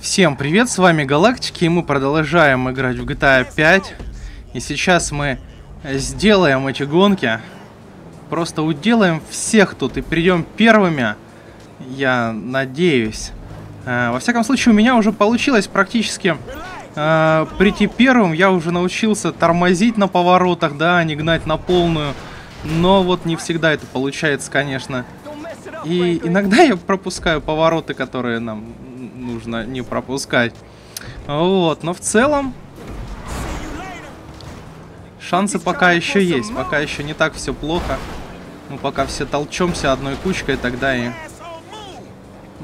Всем привет, с вами Галактики, и мы продолжаем играть в GTA 5. И сейчас мы сделаем эти гонки. Просто уделаем всех тут и придем первыми. Я надеюсь. Э, во всяком случае, у меня уже получилось практически э, прийти первым. Я уже научился тормозить на поворотах, да, а не гнать на полную. Но вот не всегда это получается, конечно. И иногда я пропускаю повороты, которые нам нужно не пропускать. Вот, но в целом шансы пока еще есть, пока еще не так все плохо. Мы пока все толчемся одной кучкой, тогда и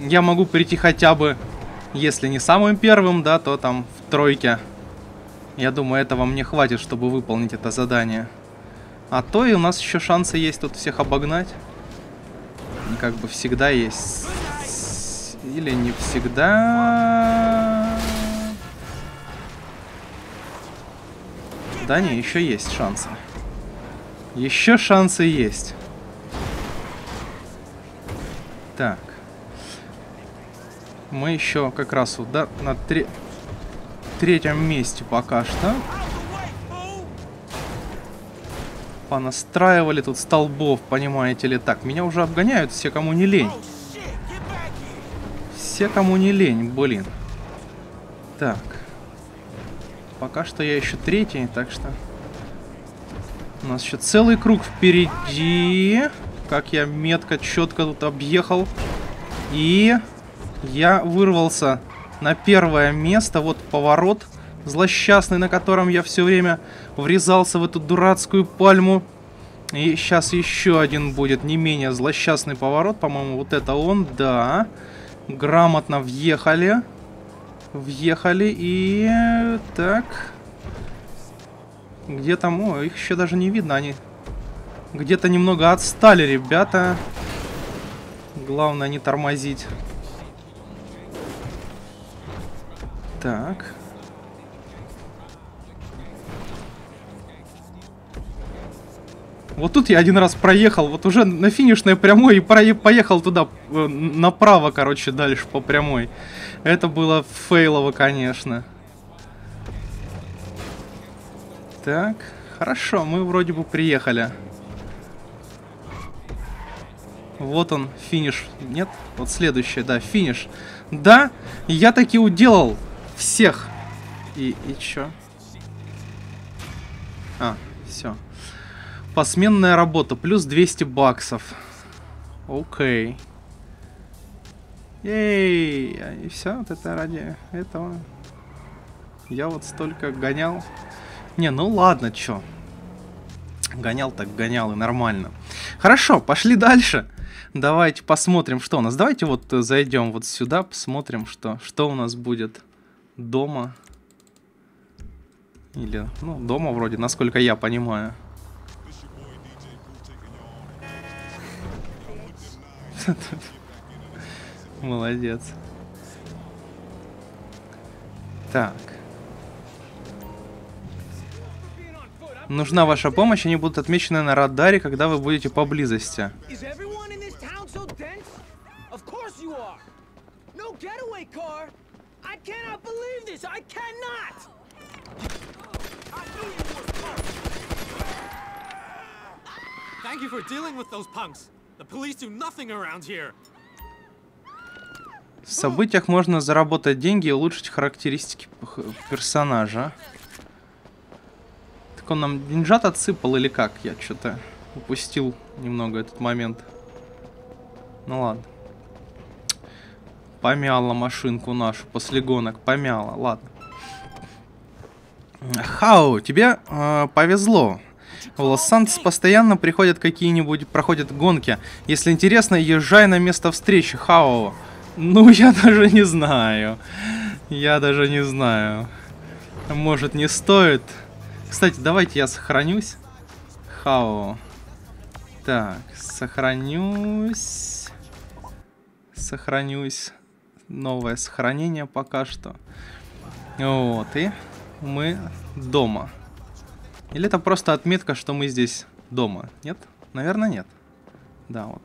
я могу прийти хотя бы, если не самым первым, да, то там в тройке. Я думаю, этого мне хватит, чтобы выполнить это задание. А то и у нас еще шансы есть тут всех обогнать. Как бы всегда есть или не всегда... Да не, еще есть шансы. Еще шансы есть. Так. Мы еще как раз да, на тре третьем месте пока что. Понастраивали тут столбов, понимаете ли. Так, меня уже обгоняют все, кому не лень все, кому не лень, блин. Так. Пока что я еще третий, так что... У нас еще целый круг впереди. Как я метко, четко тут объехал. И я вырвался на первое место. Вот поворот злосчастный, на котором я все время врезался в эту дурацкую пальму. И сейчас еще один будет не менее злосчастный поворот. По-моему, вот это он, да. Да. Грамотно въехали. Въехали и... Так. Где там... О, их еще даже не видно. Они где-то немного отстали, ребята. Главное не тормозить. Так. Вот тут я один раз проехал, вот уже на финишной прямой и поехал туда э, направо, короче, дальше по прямой. Это было фейлово, конечно. Так, хорошо, мы вроде бы приехали. Вот он, финиш. Нет? Вот следующее, да, финиш. Да, я таки уделал всех. И, и чё? А, все. Посменная работа, плюс 200 баксов. Окей. Ей, и все, вот это ради этого. Я вот столько гонял. Не, ну ладно, чё. Гонял так гонял и нормально. Хорошо, пошли дальше. Давайте посмотрим, что у нас. Давайте вот зайдем вот сюда, посмотрим, что, что у нас будет дома. Или, ну, дома вроде, насколько я понимаю. Молодец. Так. Нужна ваша помощь, они будут отмечены на радаре, когда вы будете поблизости. Thank you for dealing with those punks. В событиях можно заработать деньги и улучшить характеристики персонажа. Так он нам деньжат отсыпал или как? Я что-то упустил немного этот момент. Ну ладно. Помяла машинку нашу после гонок. Помяла, ладно. Хау, тебе э, повезло. В Лос-Сантос постоянно приходят какие-нибудь, проходят гонки. Если интересно, езжай на место встречи, Хао. Ну, я даже не знаю. Я даже не знаю. Может, не стоит. Кстати, давайте я сохранюсь. Хао. Так, сохранюсь. Сохранюсь. Новое сохранение пока что. Вот, и мы дома. Или это просто отметка, что мы здесь дома? Нет? Наверное, нет. Да, вот.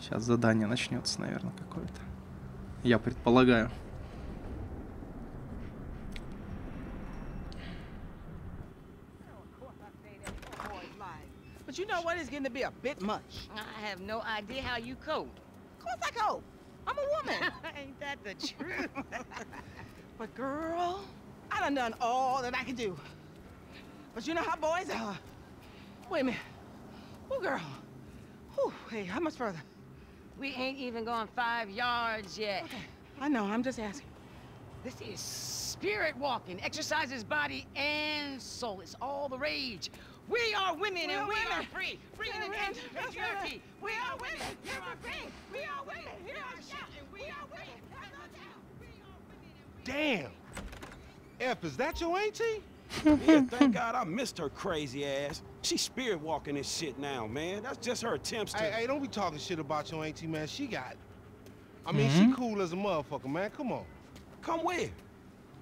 Сейчас задание начнется, наверное, какое-то. Я предполагаю. But you know what? It's getting to be a bit much. I have no idea how you cope. Of course I cope. I'm a woman. Ain't that the truth? but girl, I done done all that I could do. But you know how boys are. Wait a minute. Oh, girl. Whew, hey, how much further? we ain't even gone five yards yet. Okay, I know. I'm just asking. This is spirit walking. Exercises body and soul. It's all the rage. We are women We and are we are free. Free We in are the end of That's patriarchy. We are women. Here are free. We are women. Here are shout. We are women. That's no doubt. Damn. F, is that your auntie? yeah, thank God I missed her crazy ass. She spirit walking this shit now, man. That's just her attempts to. Hey, hey don't be talking shit about your auntie, man. She got. I mean, mm -hmm. she mm-hmm. cool as a motherfucker, man. Come on. Come where?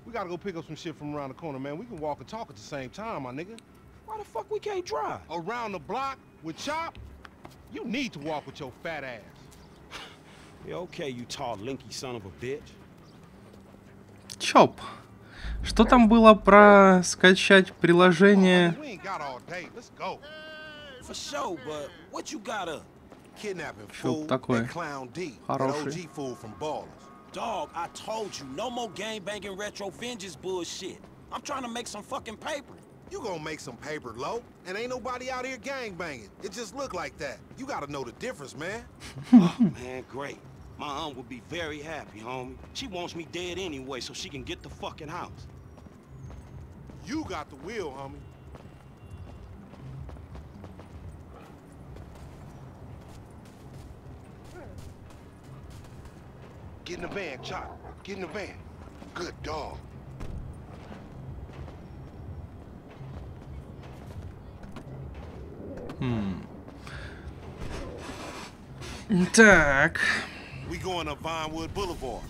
We gotta go pick up some shit from around the corner, man. We can walk and talk at the same time, my nigga. Why the fuck we can't drive? Around the block with Chop? You need to walk with your fat ass. yeah, okay, you tall, linky son of a bitch. Chop. Что там было про скачать приложение? We ain't got all day. Let's go. For sure, but what you got up? Kidnapping Что fool такое? and Clown D, that Хороший. OG fool from Ballers. Dog, I told you, no more gang banging retro vengeance bullshit. I'm trying to make some fucking paper. You gonna make some paper, low, and ain't nobody out here gang banging. It just look like that. You gotta know the difference, man. Man, great. My aunt would be very happy, homie. She wants me dead anyway so she can get the fucking house. You got the wheel, homie. Get in the van, Chop. Get in the van. Good dog. Хм. Так. We going to Vinewood Boulevard.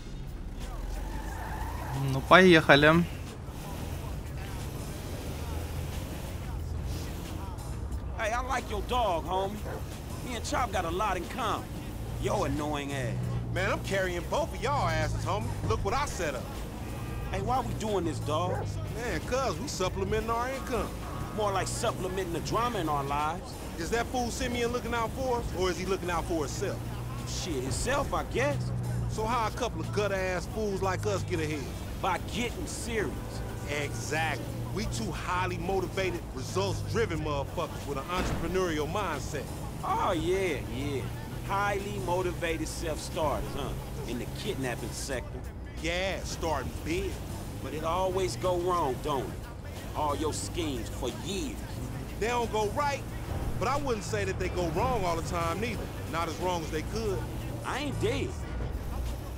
Ну, поехали. Hey, I like your dog, homie. Me and Chop got a lot in common. Yo annoying ass. Man, I'm carrying both of y'all asses, homie. Look what I set up. Hey, why we doing this, dog? Man, cuz we supplementing our income. More like supplementing the drama in our lives. Is that fool Simeon looking out for us, or is he looking out for himself? Shit, himself, I guess. So how a couple of gutter-ass fools like us get ahead? By getting serious. Exactly. We two highly motivated, results-driven motherfuckers with an entrepreneurial mindset. Oh, yeah, yeah. Highly motivated self-starters, huh? In the kidnapping sector. Yeah, starting big. But it always go wrong, don't it? All your schemes for years. They don't go right, but I wouldn't say that they go wrong all the time neither. Not as wrong as they could. I ain't dead.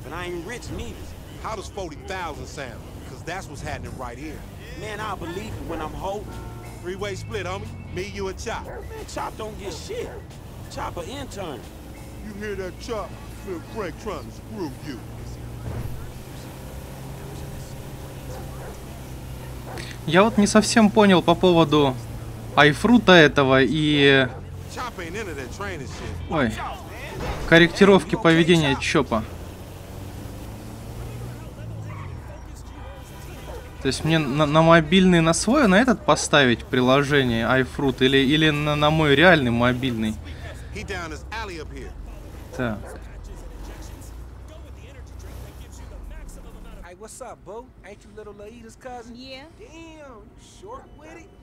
But I ain't rich neither. How does 40,000 sound? Because that's what's happening right here. Man, I believe it when I'm holding. Three-way split, homie. Me, you, and Chop. Man, Chop don't get shit. Chop an intern. You hear that, Chop? Phil Frank trying to screw you. Я вот не совсем понял по поводу айфрута этого и Ой, корректировки поведения Чопа. То есть мне на, на мобильный, на свой, на этот поставить приложение iFruit или, или на, на мой реальный мобильный? Так. Hey, what's up, boo? Ain't you little Laida's cousin? Yeah. Damn, you short with it?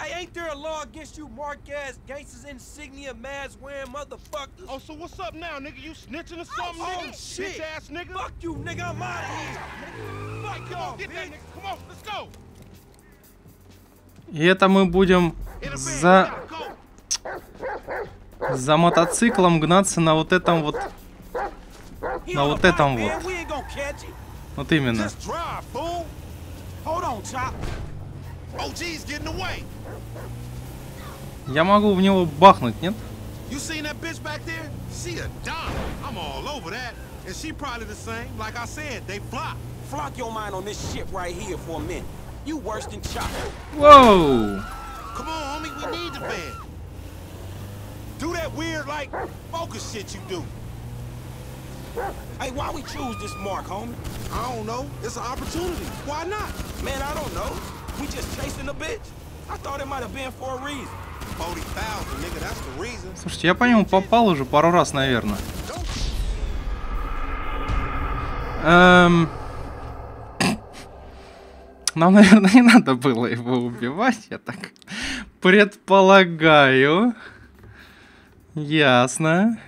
Hey, ain't there a law against you mark ass gangsters insignia mask wearing motherfuckers? Oh, so what's up now, nigga? You snitching or something, Oh, nigga? shit. Bitch ass nigga. Fuck you, nigga. I'm out of here. Fuck Come y'all, on, get that bitch. nigga. Come on, let's go. И это мы будем за, за мотоциклом гнаться на вот этом вот, На вот этом вот. Вот именно. Я могу в него бахнуть, нет? You seen that bitch back there? She a dime. I'm all over that. And she probably the same. Like I said, they flop. Flock your mind on this shit right here for a minute. You worse than Chop. Воу! Come on, homie, we need the van. Do that weird, like, focus shit you do. Hey, why we choose this mark, homie? I don't know. It's an opportunity. Why not? Man, I don't know. We just chasing the bitch. I thought it might have been for a reason. 40,000, nigga, that's the reason. Слушайте, я по нему попал уже пару раз, наверное. Эм... Нам, наверное, не надо было его убивать, я так предполагаю. Ясно.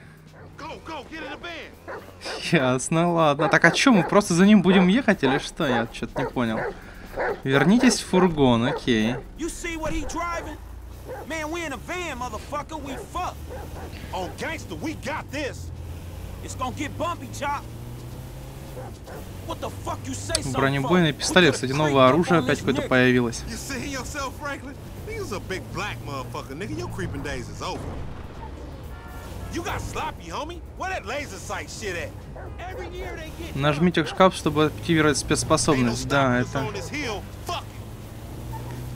Ясно, ладно. Так, а чё, мы просто за ним будем ехать или что? Я что-то не понял. Вернитесь в фургон, окей. Man, we in a van, motherfucker. We fuck. On gangster, we got this. It's gonna get bumpy, Chop. What the fuck you say something Бронебойный пистолет, кстати, новое оружие опять какое-то появилось. Нажмите шкаф, чтобы активировать спецспособность. Да, это...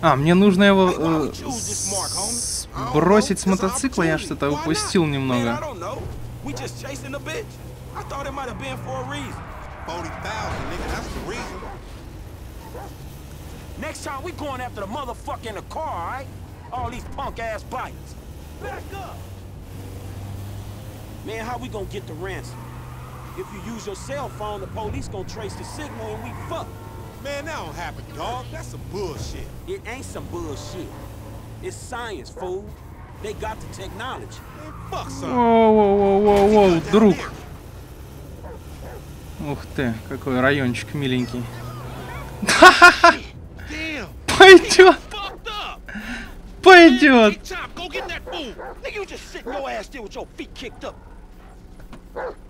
А, мне нужно его э, с- бросить с мотоцикла, я что-то упустил немного. don't know. We just chasing the bitch. I thought it might have been for a reason. 40,000, nigga. That's the reason. Next time we going after the motherfucker in the car, all right? All these punk ass bikes. Back up. Man, how we gonna get the ransom? If you use your cell phone, the police gonna trace the signal and we fuck. Man, that don't happen, dog. That's some bullshit. It ain't some bullshit. It's science, fool. They got the technology. Man, fuck some. Воу-воу-воу-воу, друг. Ух ты, какой райончик миленький. Damn. Пойдет, Fucked up. пойдет.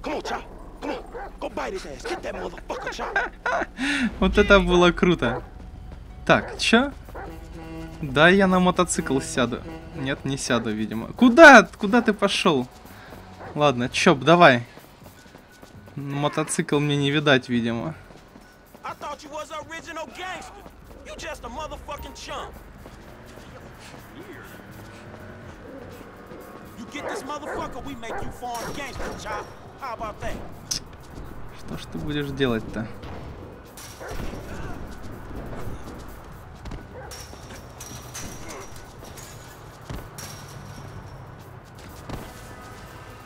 Come on, Chop. Come on. Go bite his ass. Get that motherfucker, Chop. Вот это было круто. Так, чё? Да, я на мотоцикл сяду. Нет, не сяду, видимо. Куда? Куда ты пошел? Ладно, чоп, давай. Мотоцикл мне не видать, видимо. You get this motherfucker, we make you foreign gangster, Chop. Что ж ты будешь делать-то?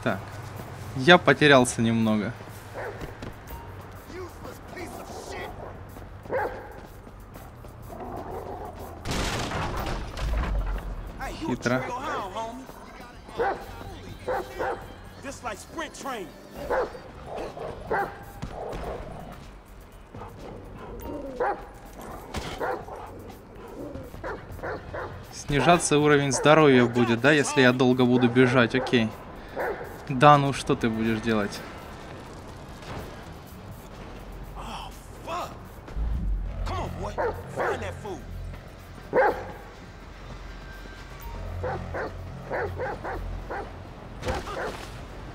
Так. Я потерялся немного. Хитро. Train. Снижаться уровень здоровья будет, да, если я долго буду бежать, окей. Да, ну что ты будешь делать? Fool.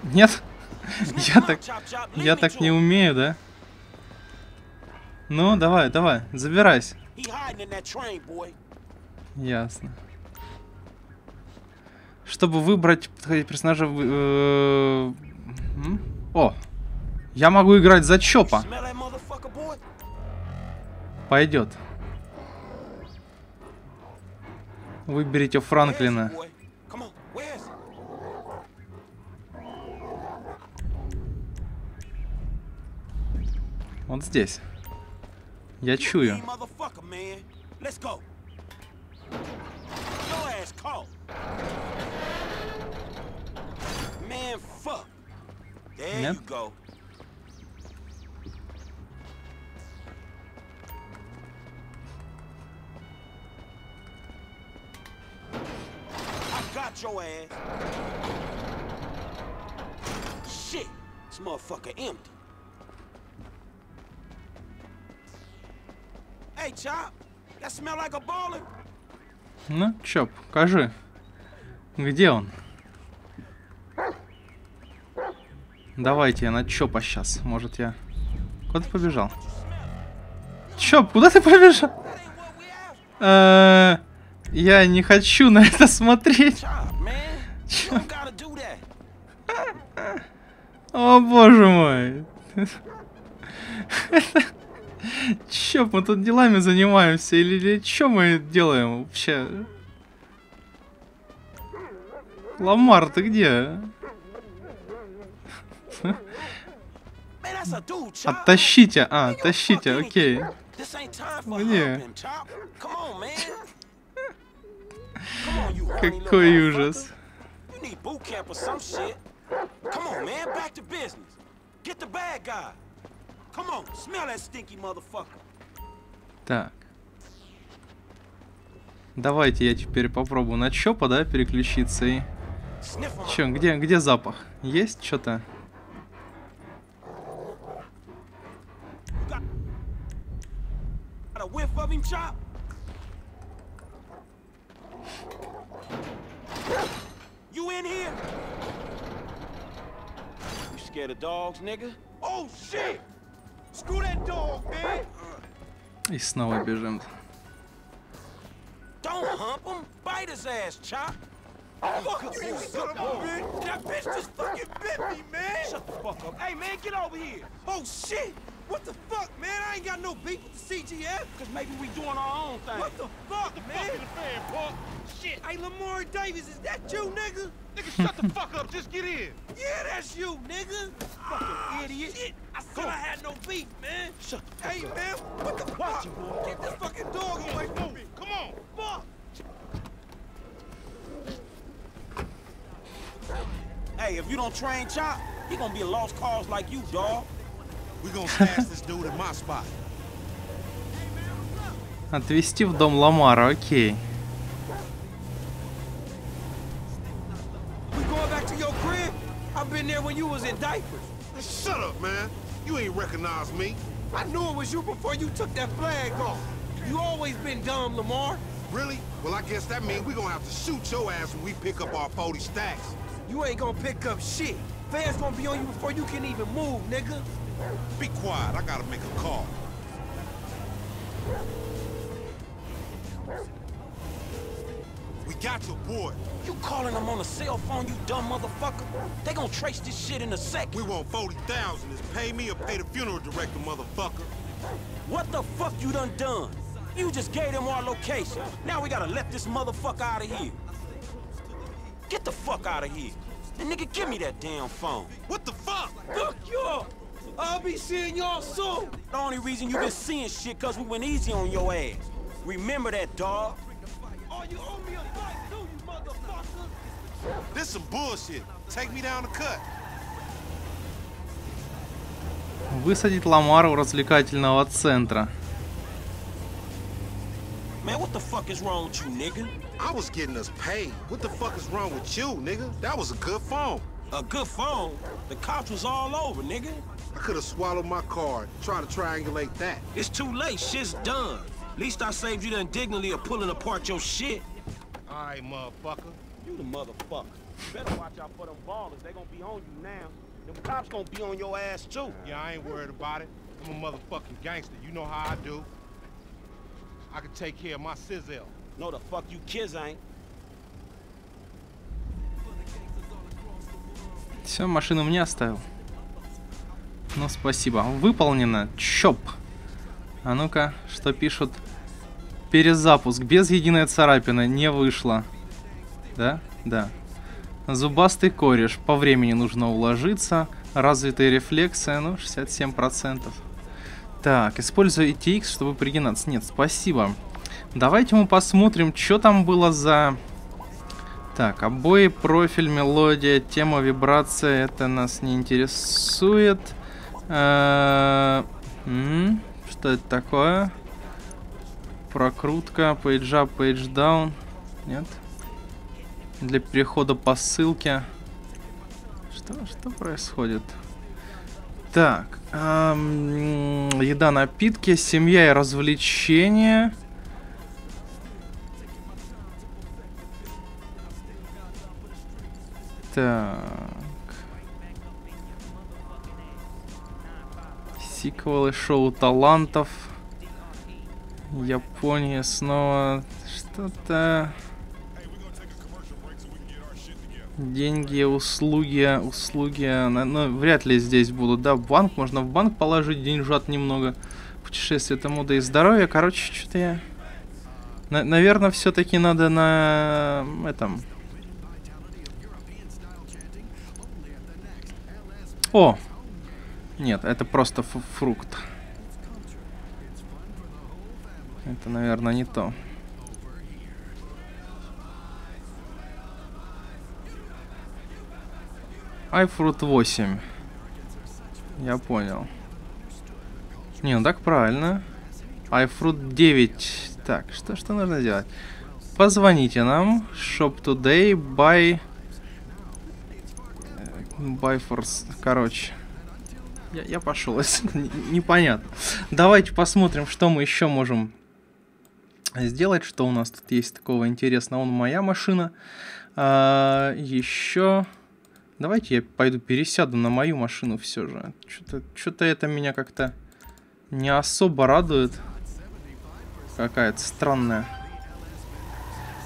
Нет? Я так, я так не умею, да? Ну, давай, давай, забирайся. Ясно. Чтобы выбрать персонажа... э? О! Я могу играть за Чопа. Пойдет. Выберите Франклина. boy? Come on, where's he? Вот здесь. Я чую. Нет? got your ass. Shit, this motherfucker empty. Ну, Чоп, покажи. Где он? Давайте я на Чопа сейчас. Может я... Куда ты побежал? Чоп, куда ты побежал? Э, Я не хочу на это смотреть. О боже мой. Чё, мы тут делами занимаемся или, или чё мы делаем вообще? Ламар, ты где? Оттащите, а, тащите, окей. Где? Какой ужас. Come on, man, back to business. Get the bad guy. Так. Давайте я теперь попробую на Чопа, да, переключиться и... Чё, где, где запах? Есть что-то? Got a whiff of him, Chop? You in here? You scared of dogs, nigga? Oh, shit! И снова бежим. Don't hump him. Bite his ass, Chop. Fuck you, you son of a bitch! That bitch just fucking bit me, man! Shut the fuck up. Hey, man, get over here! Oh, shit! What the fuck, man? I ain't got no beef with the CGF. Cause maybe we doing our own thing. What the fuck, man? fan, punk. Shit! Hey, Lamar Davis, is that you, nigga? Nigga, shut the fuck up. Just get in. Yeah, that's you, nigga. Fucking ah, idiot. Shit, I said I had no beef, man. Shut the fuck Hey, up. man, what the Watch fuck? you, boy. Get this fucking dog away from me. Come on. Fuck! Hey, if you don't train Chop, he gonna be a lost cause like you, dog. We gonna stash this dude in my spot. Отвезти в дом Ламара, окей. We going back to your crib? I've been there when you was in diapers. Shut up, man. You ain't recognize me. I knew it was you before you took that flag off. You always been dumb, Lamar. Really? Well, I guess that means we gonna have to shoot your ass when we pick up our 40 stacks. You ain't gonna pick up shit. Fans gonna be on you before you can even move, nigga. Be quiet. I gotta make a call. We got your boy. You calling them on a cell phone, you dumb motherfucker? They gonna trace this shit in a second. We want 40,000. Is pay me or pay the funeral director, motherfucker. What the fuck you done done? You just gave them our location. Now we gotta let this motherfucker out of here. Get the fuck out of here. And nigga, give me that damn phone. What the fuck? Fuck y'all. I'll be seeing y'all soon. The only reason you been seeing shit cause we went easy on your ass. Remember that, dog. Oh, you owe me a fight too, you motherfucker. This some bullshit. Take me down the cut. Высадить Ламара у развлекательного центра. Man, what the fuck is wrong with you, nigga? I was getting us paid. What the fuck is wrong with you, nigga? That was a good phone. A good phone? The cops was all over, nigga. I could have swallowed my card. Try to triangulate that. It's too late, shit's done. Least I saved you the indignity of pulling apart your shit. All right, motherfucker. You the motherfucker. Better watch out for them ballers. They gonna be on you now. Them cops gonna be on your ass too. Yeah, I ain't worried about it. I'm a motherfucking gangster. You know how I do. I can take care of my sizzle. No, the fuck you kids ain't. Все, машину мне оставил. Ну, спасибо. Выполнено. Чоп. А ну-ка, что пишут? Перезапуск. Без единой царапины. Не вышло. Да? Да. Зубастый кореш. По времени нужно уложиться. Развитые рефлексы. Ну, 67%. Так, использую ETX, чтобы пригинаться. Нет, спасибо. Давайте мы посмотрим, что там было за... Так, обои, профиль, мелодия, тема, вибрация. Это нас не интересует. Э, Что это такое? Прокрутка, page up, page down. Нет? Для перехода по ссылке. Что, что происходит? Так, ам, еда, напитки, семья и развлечения. Так. Сиквелы шоу талантов. Япония снова что-то... Деньги, услуги, услуги, на- ну, вряд ли здесь будут, да, банк, можно в банк положить деньжат немного, путешествие тому, да и здоровье, короче, что-то я, наверное, все-таки надо на этом, о, нет, это просто фрукт, это, наверное, не то. iFruit 8. Я понял. Не, ну так правильно. iFruit 9. Так, что, что нужно делать? Позвоните нам. Shop today. Buy... э, Buy for... s- Короче. Я, я пошел. Непонятно. Давайте посмотрим, что мы еще можем сделать. Что у нас тут есть такого интересного. Вон моя машина. А, еще... Давайте я пойду пересяду на мою машину все же. Что-то что это меня как-то не особо радует. Какая-то странная.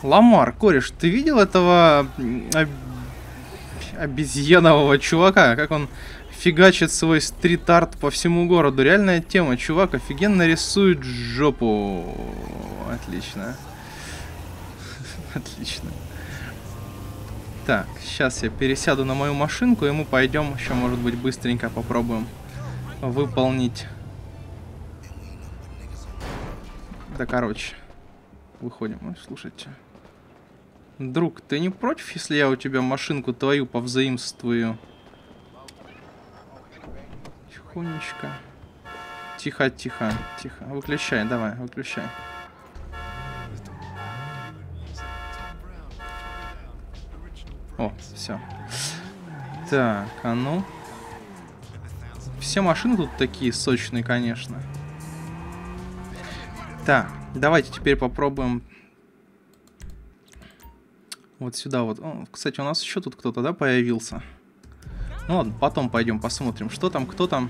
Ламар, кореш, ты видел этого об- обезьянового чувака? Как он фигачит свой стрит-арт по всему городу. Реальная тема. Чувак офигенно рисует жопу. Отлично. Отлично. Так, сейчас я пересяду на мою машинку, и мы пойдем еще, может быть, быстренько попробуем выполнить. Да, короче, выходим. Слушайте. Друг, ты не против, если я у тебя машинку твою повзаимствую? Тихонечко. Тихо, тихо, тихо. Выключай, давай, выключай. О, все. Так, а ну. Все машины тут такие сочные, конечно. Так, давайте теперь попробуем. Вот сюда вот. О, кстати, у нас еще тут кто-то, да, появился? Ну ладно, потом пойдем посмотрим, что там, кто там.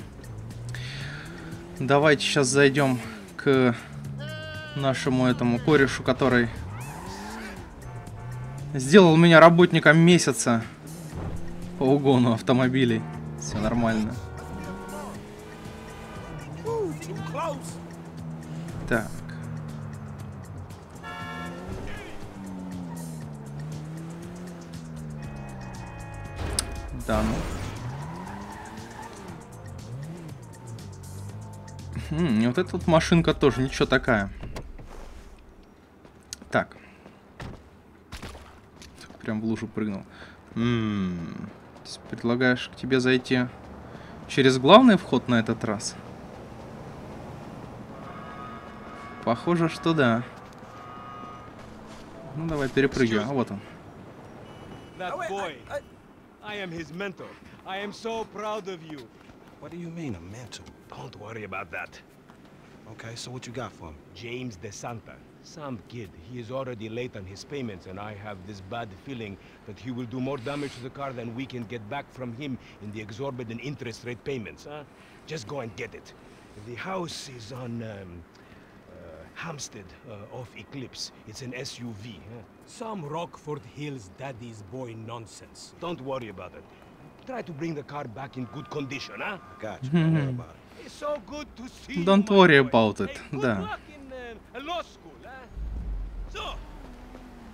Давайте сейчас зайдем к нашему этому корешу, который сделал меня работником месяца по угону автомобилей. Все нормально. Так. Да, ну. Вот эта вот машинка тоже ничего такая. Так. Так, Прям в лужу прыгнул. М, то есть Предлагаешь к тебе зайти через главный вход на этот раз? Похоже, что да. Ну давай перепрыгивай. А вот он. I- I- I am his mentor. I am so proud of you. What do you mean, a mentor? Don't worry about that. Okay, so what you got for him? James DeSanta. Some kid. He is already late on his payments, and I have this bad feeling that he will do more damage to the car than we can get back from him in the exorbitant interest rate payments, huh? Just go and get it. The house is on um, uh, Hampstead uh, off Eclipse. It's an SUV. Huh? Some Rockford Hills daddy's boy nonsense. Don't worry about it. Try to bring the car back in good condition, huh? I got you. Don't worry about it. It's so good to see you, Don't worry about it, да. luck in uh, law school, huh? So,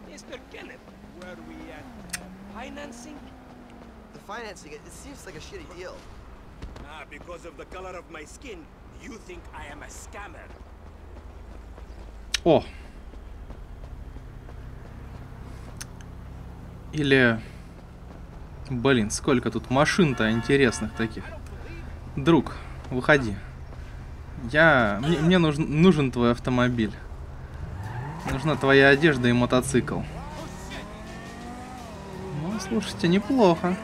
Mr. Kenneth, where we at? Financing? The financing, it, it seems like a shitty deal. Ah, because of the color of my skin, you think I am a scammer. О! Или... Блин, сколько тут машин-то интересных таких. Друг, выходи. Я... Мне, мне нужен, нужен твой автомобиль. Нужна твоя одежда и мотоцикл. Ну, слушайте, неплохо.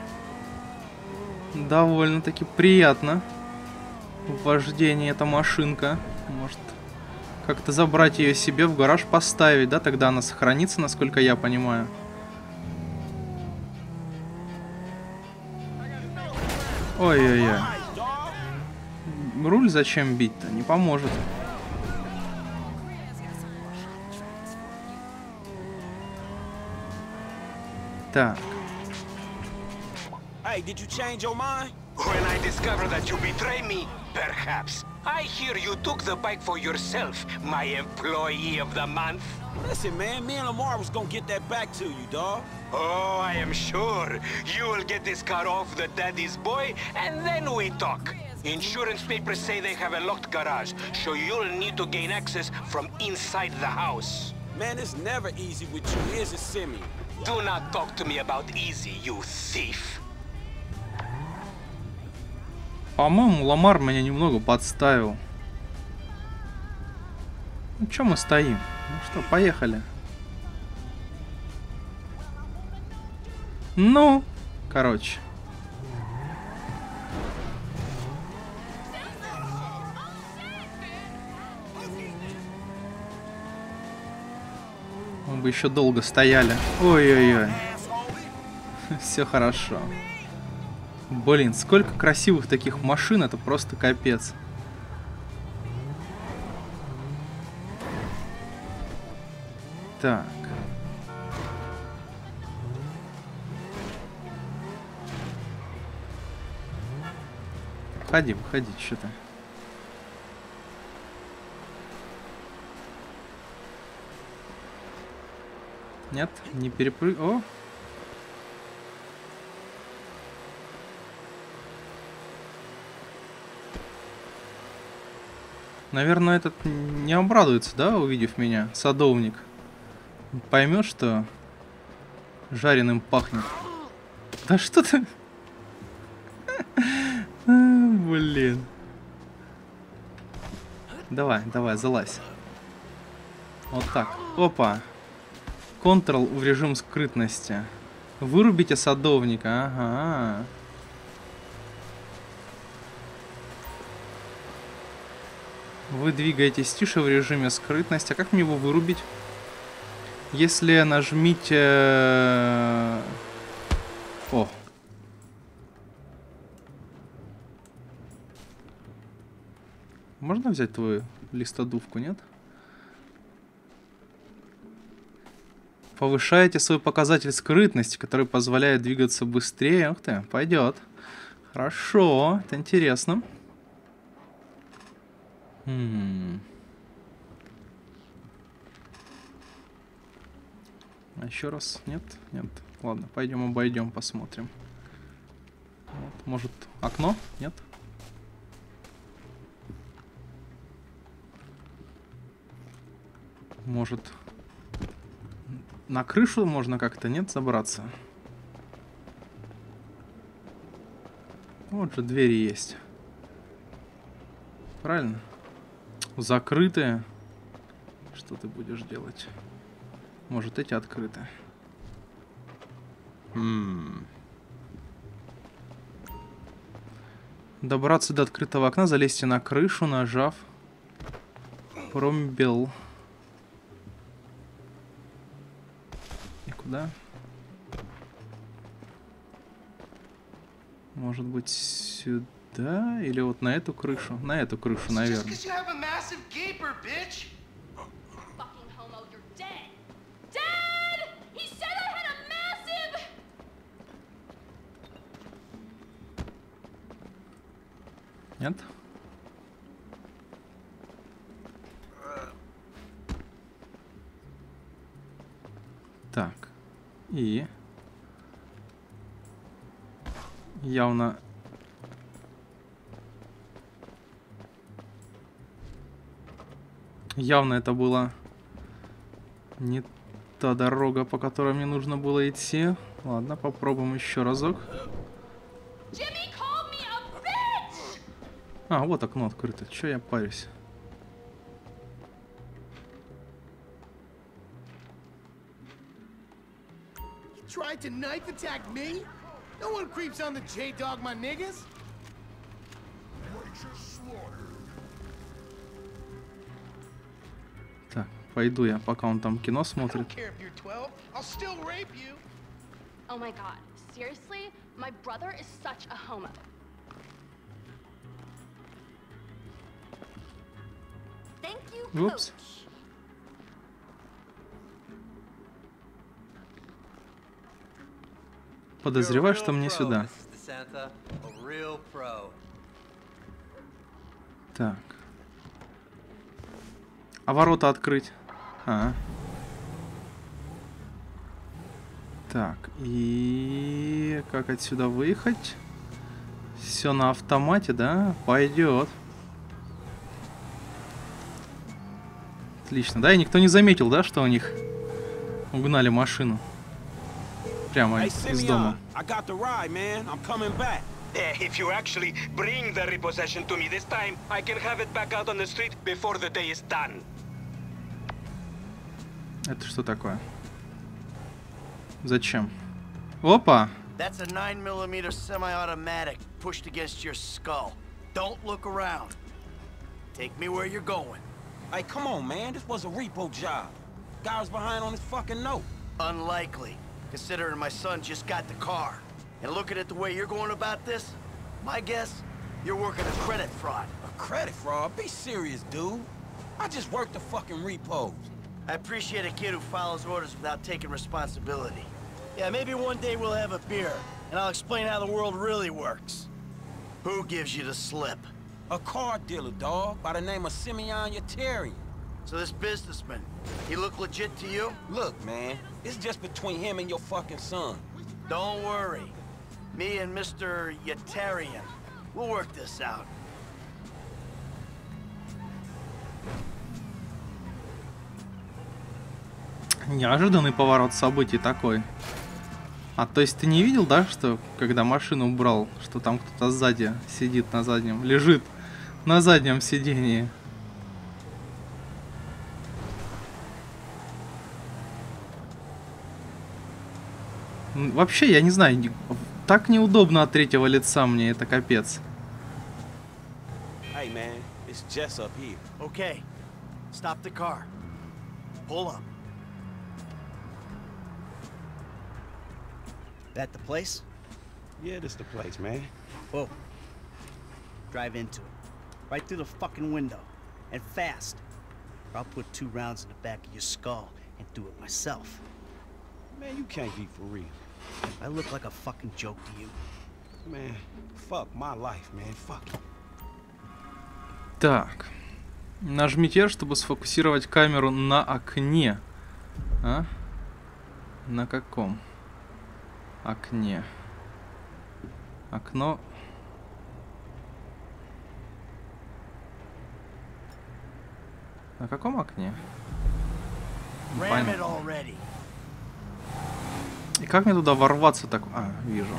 Довольно-таки приятно. В вождении эта машинка. Может, как-то забрать ее себе в гараж поставить, да? Тогда она сохранится, насколько я понимаю. Руль зачем бить-то? Не поможет. Так. Hey, did you change your mind? When I discover that you betray me, perhaps. I hear you took the bike for yourself, my employee of the month. Listen, man, me and Lamar was gonna get that back to you, dawg. Oh, I am sure. You will get this car off the daddy's boy, and then we talk. Insurance papers say they have a locked garage, so you'll need to gain access from inside the house. Man, it's never easy with you. Here's a semi. Do not talk to me about easy, you thief. По-моему, Ламар меня немного подставил. Ну, чё мы стоим? Ну что, поехали. Ну, короче. Бы еще долго стояли. Ой-ой-ой. Все хорошо. Блин, сколько красивых таких машин, это просто капец. Так. Выходи, выходи, что-то. Нет, не перепрыг... О! Наверное, этот не обрадуется, да, увидев меня, садовник. Поймет, что жареным пахнет. Да что ты... Блин. Давай, давай, залазь. Вот так. Опа. Ctrl в режим скрытности. Вырубите садовника. Ага. Вы двигаетесь тише в режиме скрытности. А как мне его вырубить? Если нажмите... э, О. Можно взять твою листодувку, нет? Повышаете свой показатель скрытности, который позволяет двигаться быстрее. Ух ты, пойдет. Хорошо, это интересно. М. А еще раз? Нет? Нет. Ладно, пойдем обойдем, посмотрим. Вот, может, окно? Нет? Может, на крышу можно как-то, нет, забраться? Вот же двери есть. Правильно? Закрытые. Что ты будешь делать? Может, эти открыты? М. Добраться до открытого окна, залезьте на крышу, нажав промбел. Куда? Может быть, сюда? Или вот на эту крышу? На эту крышу, наверное. you have a massive gaper, bitch. Fucking homo, you're dead. Dad! He said I had a massive. Нет? Так. И... Явно... Явно это была не та дорога, по которой мне нужно было идти. Ладно, попробуем еще разок. А, вот окно открыто. Че я парюсь? You tried to knife attack me? No one creeps on the J-Dog, my niggas. Так, пойду я, пока он там кино I смотрит. don't care if you're 12. I'll still rape you. Oh my god. Seriously? My brother is such a homo. Thank you, Упс. Подозреваю, что мне сюда. Так. А ворота открыть? А. Так, и как отсюда выехать? Все на автомате, да? Пойдет. Отлично. Да, и никто не заметил, да, что у них угнали машину. Прямо Hey, из дома. Simeon, I got the ride, man. I'm coming back. Eh, If you actually bring the repossession to me this time, I can have it back out on the street before the day is done. Это что такое? Зачем? Опа! That's a 9mm semi-automatic pushed against your skull. Don't look around. Take me where you're going. Hey, come on, man. This was a repo job. Guy was behind on his fucking note. Unlikely, considering my son just got the car. And looking at the way you're going about this, my guess, you're working a credit fraud. A credit fraud? Be serious, dude. I just worked the fucking repos. I appreciate a kid who follows orders without taking responsibility. Yeah, maybe one day we'll have a beer, and I'll explain how the world really works. Who gives you the slip? A car dealer, dog, by the name of Simeon Yetarian. So this businessman, he look legit to you? Look, man, it's just between him and your fucking son. Don't worry. Me and Mr. Yetarian, we'll work this out. Неожиданный поворот событий такой. А то есть ты не видел, да, что когда машину убрал, что там кто-то сзади сидит на заднем, лежит на заднем сидении? Вообще, я не знаю, не- так неудобно от третьего лица мне, это капец. Hey, man, it's Jess up here. Okay, stop the car. Pull up. That the place? Yeah, this the place, man. Whoa. Drive into it. Right through the fucking window. And fast. Or I'll put two rounds in the back of your skull and do it myself. Man, you can't be for real. I look like a fucking joke to you. Man, fuck my life, man. Fuck. Так. Нажмите R, чтобы сфокусировать камеру на окне. А? На каком? Окне. Окно. На каком окне? Понятно. И как мне туда ворваться так? А, вижу.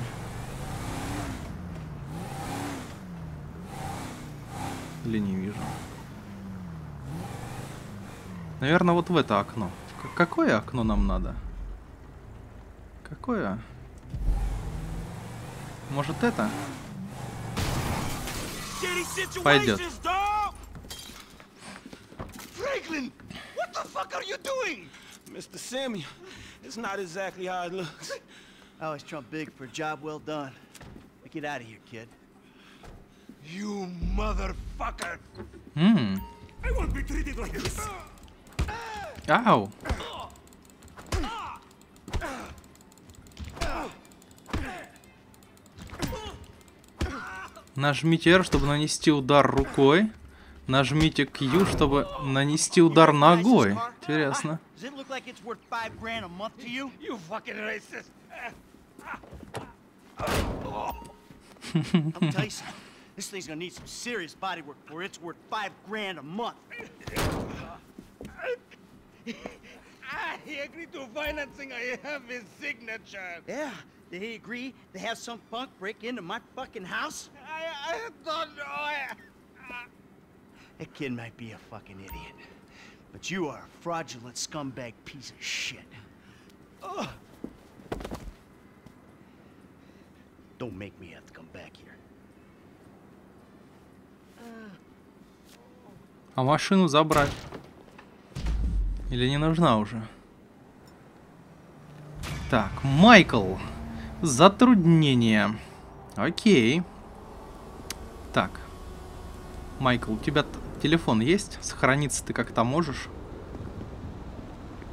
Или не вижу. Наверное, вот в это окно. Какое окно нам надо? Какое? Может это? Пойдет. Franklin, what the fuck are you it's not exactly how it looks. I always trump big for a job well done. Now get out of here, kid. You motherfucker! Ммм. I won't be treated like this. Ау. Нажмите R, чтобы нанести удар рукой. Нажмите Q, чтобы нанести удар ногой. Интересно. This thing's gonna need some serious body work before it's worth five grand a month. I agreed to financing. I have his signature. Yeah, did he agree to have some punk break into my fucking house? I, I don't know. I, That kid might be a fucking idiot. But you are a fraudulent scumbag piece of shit. Ugh. Don't make me have to come back here. А машину забрать? Или не нужна уже? Так, Майкл. Затруднение. Окей. Так. Майкл, у тебя Телефон есть? Сохраниться ты как-то можешь?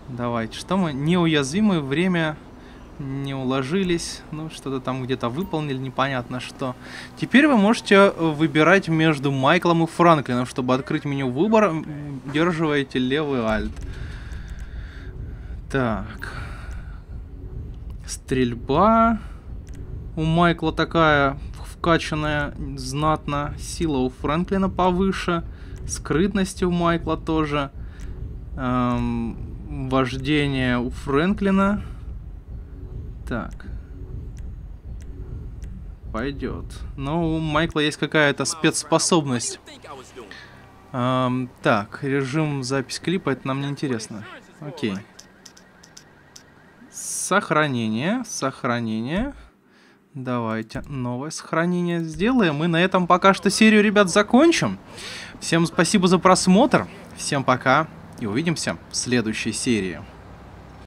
Давайте. Что мы? Неуязвимое время не уложились. Ну, что-то там где-то выполнили, непонятно что. Теперь вы можете э, выбирать между Майклом и Франклином. Чтобы открыть меню выбора, удерживаете левый альт. Так. Стрельба. У Майкла такая вкачанная знатно. Сила у Франклина повыше. Скрытность у Майкла тоже. Эм, вождение у Фрэнклина. Так. Пойдет. Но у Майкла есть какая-то спецспособность. Эм, так, режим запись клипа, это нам не интересно. Окей. Сохранение, сохранение. Давайте новое сохранение сделаем. И на этом пока что серию, ребят, закончим. Всем спасибо за просмотр. Всем пока и увидимся в следующей серии.